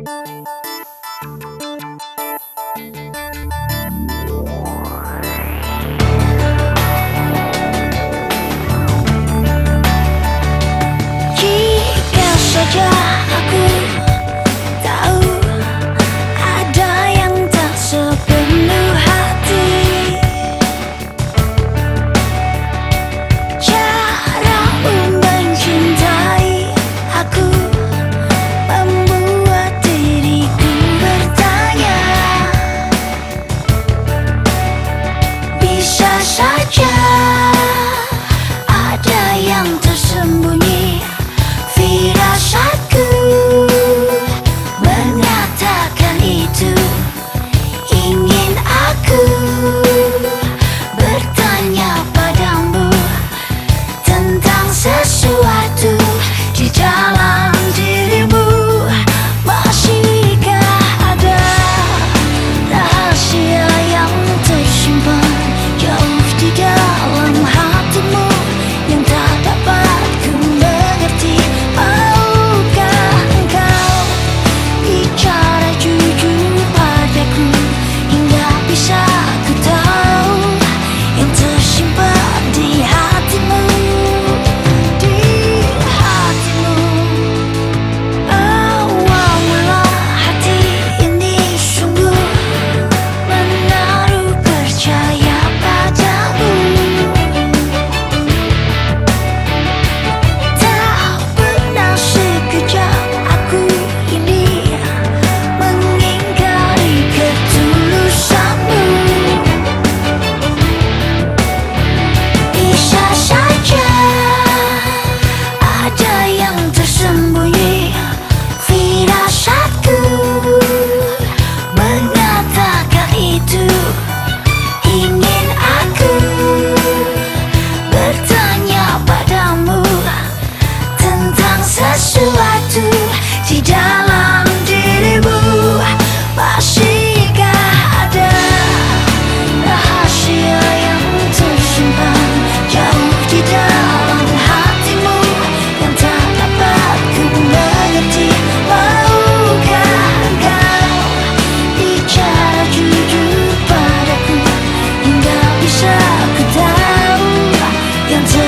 Música 太阳它升不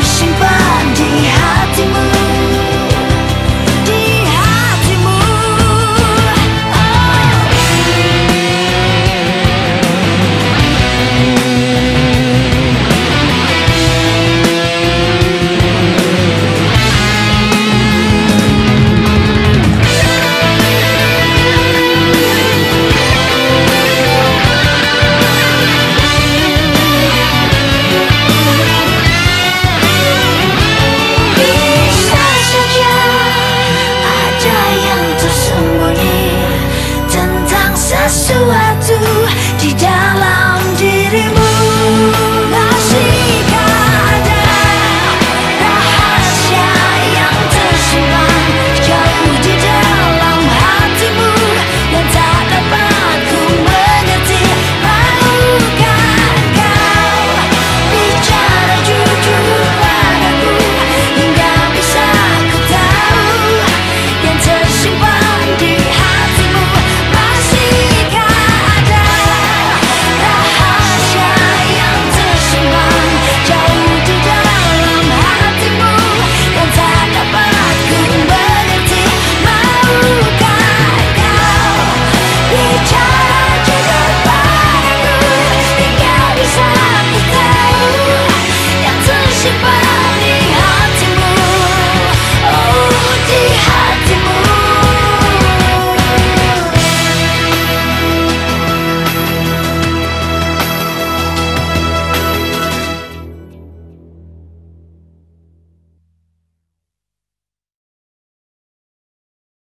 Christian Bundy.